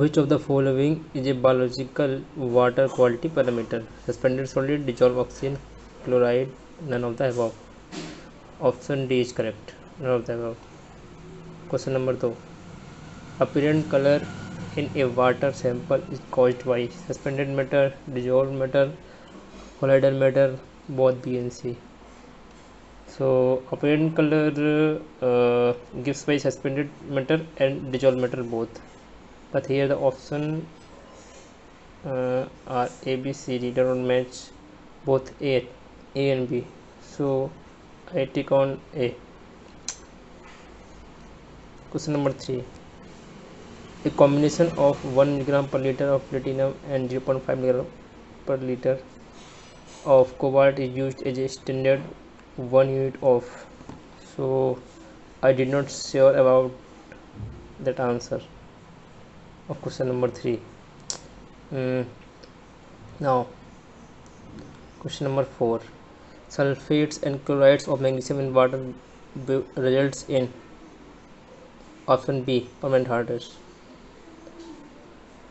which of the following is a biological water quality parameter suspended solid dissolved oxygen chloride none of the above option d is correct none of the above question number 2 apparent color in a water sample is caused by suspended matter dissolved matter colloidal matter both b and c so apparent color uh, gives by suspended matter and dissolved matter both but here the option uh, are a b c d do not match both a a and b. So i take on a. Question number 3 a combination of 1 milligram per liter of platinum and 0.5 milligram per liter of cobalt is used as a standard one unit of. So i did not sure about that answer of question number 3 mm. now question number 4 sulfates and chlorides of magnesium in water results in option b permanent hardness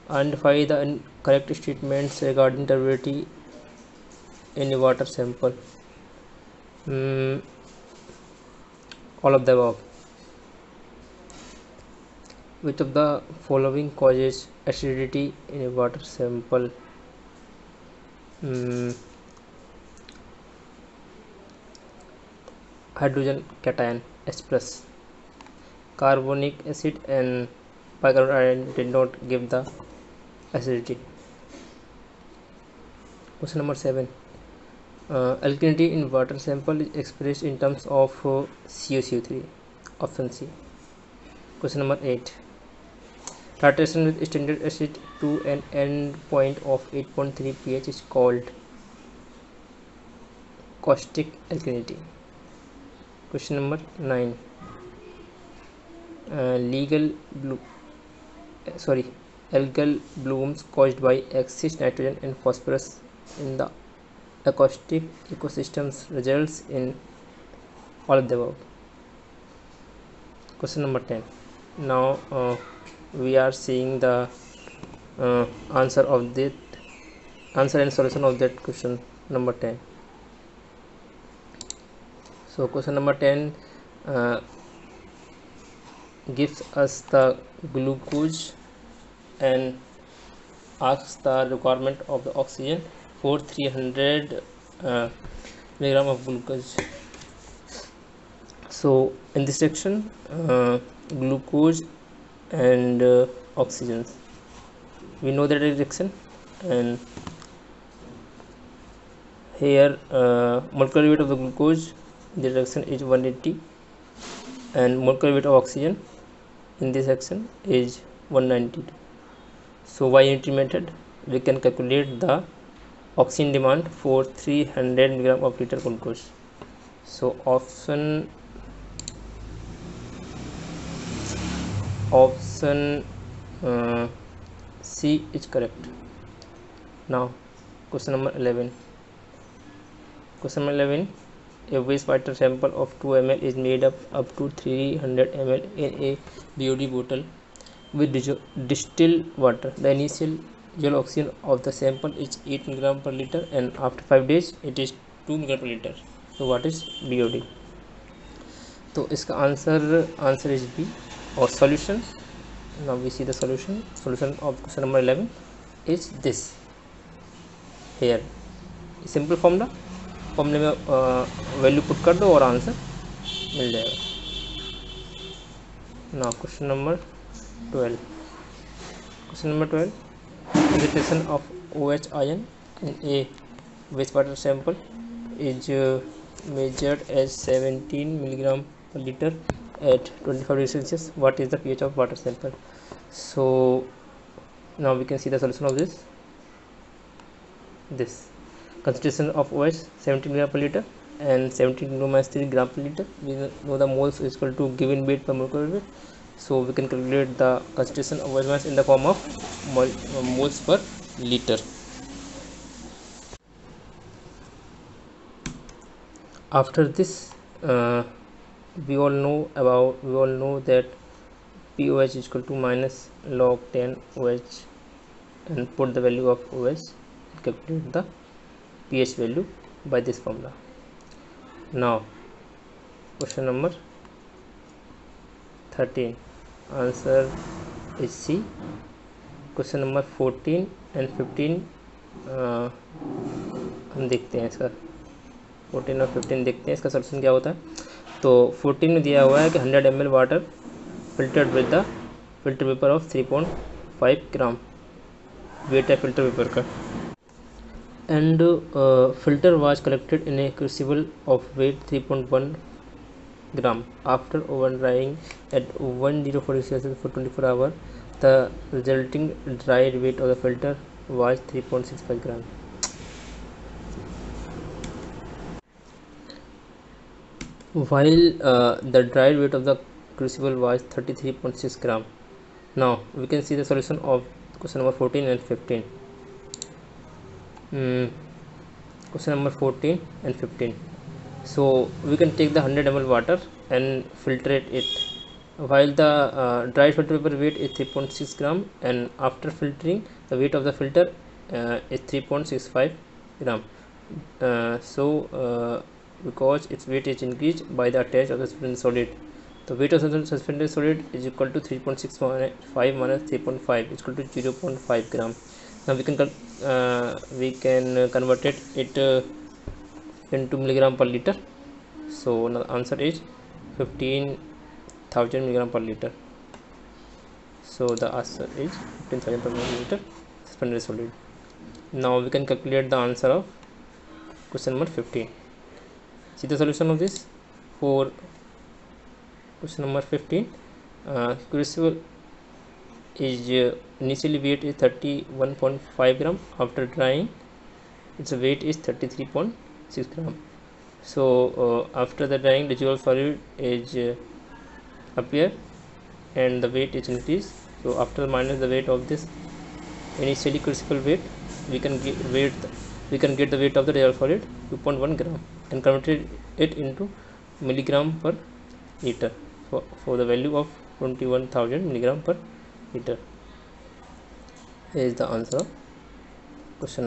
identify the correct statements regarding turbidity in a water sample. Mm, all of the above which of the following causes acidity in a water sample mm, hydrogen cation H plus carbonic acid and bicarbonate ion did not give the acidity question number 7 uh, alkalinity in water sample is expressed in terms of uh, CuCO3 option C question number 8 Titration with standard acid to an end point of 8.3 pH is called caustic alkalinity. Question number 9. Uh, legal blue, uh, sorry, algal blooms caused by excess nitrogen and phosphorus in the acoustic ecosystems results in all of the above. Question number 10. Now, uh, we are seeing the uh, answer of that answer and solution of that question number 10 so question number 10 uh, gives us the glucose and asks the requirement of the oxygen for 300 uh, milligram of glucose. So in this section uh, glucose and uh, oxygens. We know the direction and here uh, molecular weight of the glucose the direction is 180 and molecular weight of oxygen in this section is 192 so by unity method we can calculate the oxygen demand for 300 milligram of liter glucose. So option option uh, C is correct now question number 11 question number 11 a wastewater sample of 2 ml is made up up to 300 ml in a BOD bottle with distilled water the initial gel oxygen of the sample is 8 mg per liter and after 5 days it is 2 mg per liter so what is BOD तो इसका answer answer is B or solution. Now we see the solution. Solution of question number 11 is this. Here simple formula फॉर्मूले में uh, value put कर दो और answer मिल जाएगा. ना question number twelve question number twelve detection of O H I N in a waste water sample is measured as seventeen milligram per litre at 25 degrees celsius what is the ph of water sample? So now we can see the solution of this. This. Concentration of OH 17 gram per liter and 17 minus 3 gram per liter. We know the moles is equal to given weight per molecular weight. So we can calculate the concentration of OH mass in the form of mol moles per liter. After this uh, we all know about we all know that POH is equal to minus log 10 OH and put the value of OH and calculate the pH value by this formula. Now question number 13 answer is C question number 14 and 15 हम देखते हैं इसका 14 और 15 देखते हैं इसका solution क्या होता है तो 14 में दिया हुआ है कि 100 M water filtered with the filter paper of 3.5 gram weight है फ़िल्टर पेपर का. And filter was collected in a crucible of weight 3.1 gram after oven drying at one zero four Celsius for twenty the resulting dried weight of the filter was 3.65 gram while uh, the dried weight of the crucible was 33.6 gram. Now we can see the solution of question number 14 and 15 mm, question number 14 and 15 so we can take the 100 ml water and filtrate it. While the uh, dry filter paper weight is 3.6 gram and after filtering the weight of the filter uh, is 3.65 gram. Uh, so uh, because its weight is increased by the attach of the suspended solid. The weight of the suspended solid is equal to 3.65 minus 3.5 is equal to 0.5 gram. Now we can uh, we can convert it it uh, into milligram per liter. So the answer is 15000 milligram per liter. So the answer is 15000 per liter suspended solid. Now we can calculate the answer of question number 15 see the solution of this? For question number 15 uh, crucible is uh, initially weight is 31.5 gram. After drying its weight is 33.6 gram. So uh, after the drying dissolved solid is uh, appear and the weight is increased. So after minus the weight of this initially crucible weight we can get weight we can get the weight of the dissolved solid 2.1 gram and convert it into milligram per liter for, for the value of 21000 milligram per liter. Is the answer. Question